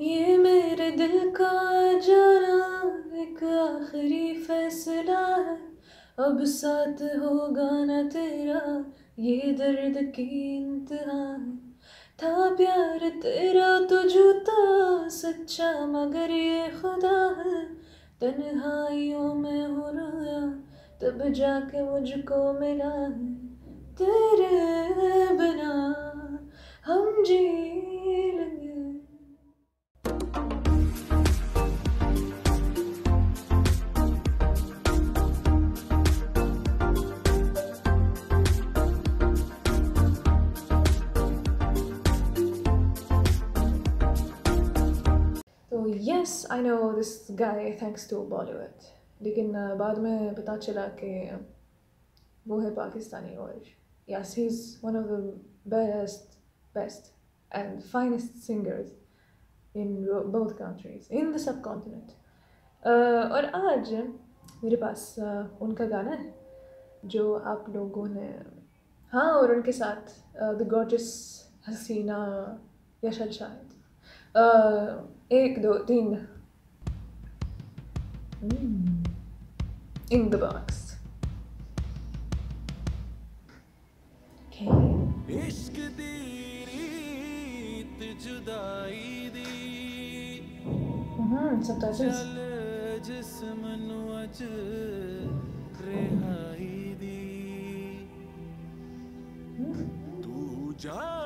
ये मेरे दिल का जाना एक आखिरी फैसला है। अब साथ होगा ना तेरा, ये दर्द की इंतहा है। था प्यार तेरा तो झूठा सच्चा मगर ये खुदा है। तन्हाइयों में हो रोया तब जाके मुझको मिला है। तेरे बिना हम जी लेंगे। I know this guy thanks to Bollywood लेकिन बाद में पता चला कि वो है पाकिस्तानी और yes he is one of the best best and finest singers in both countries in the subcontinent और आज मेरे पास उनका गाना है, जो आप लोगों ने हाँ और उनके साथ द गॉडस हसीना, यशल शाह एक, दो, तीन Mm. In the box. Okay. Mm-hmm, subtitles. Mm. Mm-hmm.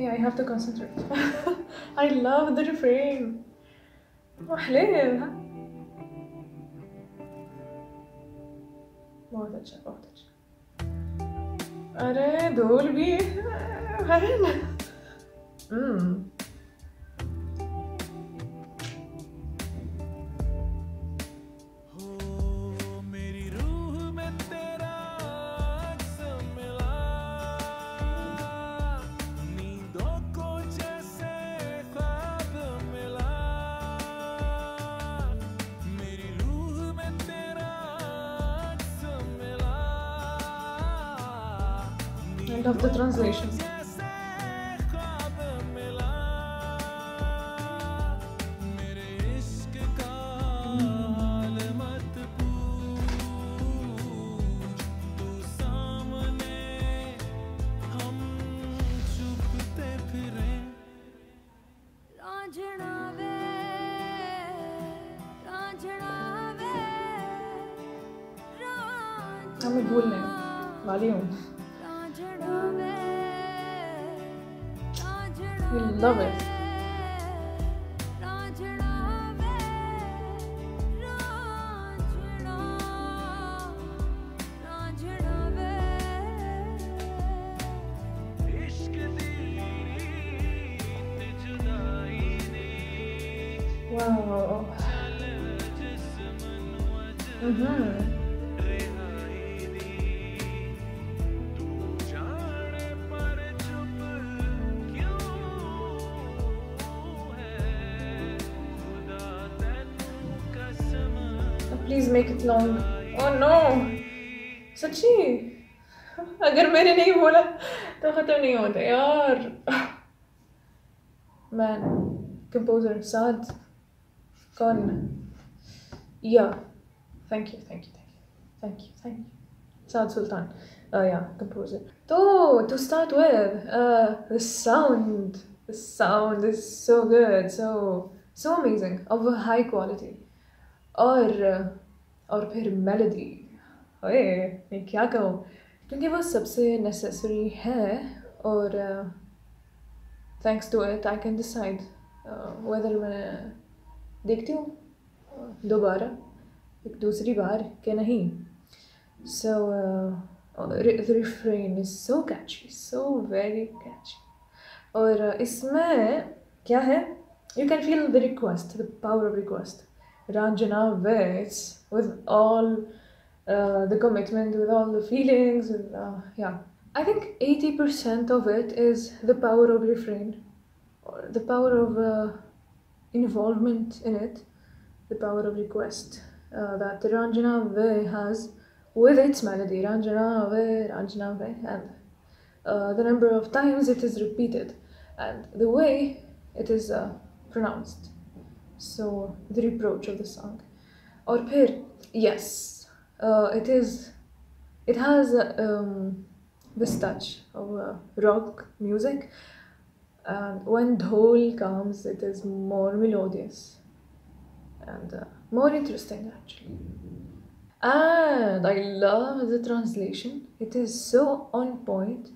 okay I have to concentrate I love the refrain وحليل ها बहुत अच्छा बहुत अच्छा अरे धूल भी है ना हम्म End of the translation. हमें भूलने वाली हूँ love it. Wow. Mm-hmm. make it long. Oh no. सच्ची अगर मैंने नहीं बोला तो खत्म नहीं होता यार मैन कंपोजर साद कौन या thank you thank you thank you thank you Saad Sultan. Uh, yeah, composer. So, to start with, uh, the sound, the sound is so good, so so amazing, of a high quality. और और फिर melody ओए मैं क्या कहूँ? क्योंकि वो सबसे नेसेसरी है और thanks to it I can decide whether मैं देखती हूँ uh, दोबारा एक दूसरी बार कि नहीं। So refrain is so catchy so very catchy और uh, इसमें क्या है? You can feel the request the power of request Ranjhna waits with all uh, the commitment, with all the feelings, uh, yeah. I think 80% of it is the power of refrain, or the power of uh, involvement in it, the power of request uh, that Ranjhna Ve has with its melody. Ranjhna Ve, Ranjhna Ve, and uh, the number of times it is repeated, and the way it is uh, pronounced. So the reproach of the song. Or phir, yes, uh, it is. It has uh, um, this touch of uh, rock music, and when dhol comes, it is more melodious and uh, more interesting actually. And I love the translation. It is so on point,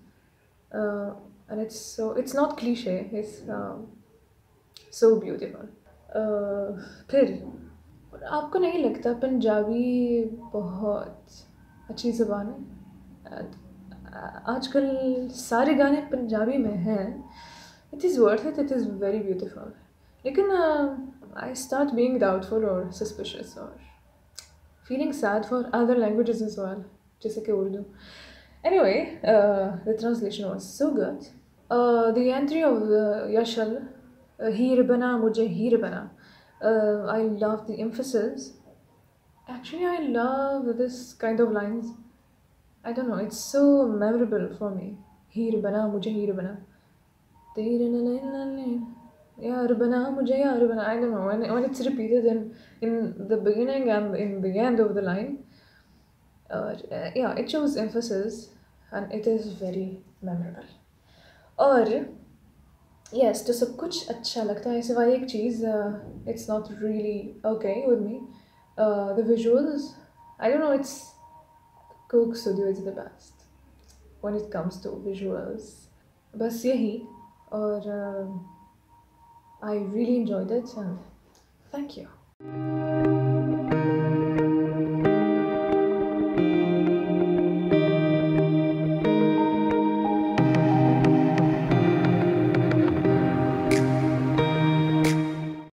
uh, and it's so it's not cliche. It's um, so beautiful. फिर आपको नहीं लगता पंजाबी बहुत अच्छी ज़बान है? आजकल सारे गाने पंजाबी में हैं। It is worth it it is very beautiful लेकिन आई स्टार्ट बींग डाउटफुल और सस्पिशियस और feeling sad for other languages as well जैसे कि Urdu. Anyway uh, the translation was so good. uh, the entry of the yashal uh, हीर बना मुझे हीर बना uh, I love the emphasis actually I love this kind of lines I don't know it's so memorable for me हीर बना मुझे हीर बना तेरे न- न- न- न- यार बना मुझे यार बना I don't know when, when it's repeated in in the beginning and in the end of the line uh, yeah it shows emphasis and it is very memorable और यस तो सब कुछ अच्छा लगता है सिवाय एक चीज़ it's not really okay with me the visuals I don't know it's Coke studio is the best when it comes to visuals बस यही और I really enjoyed it and thank you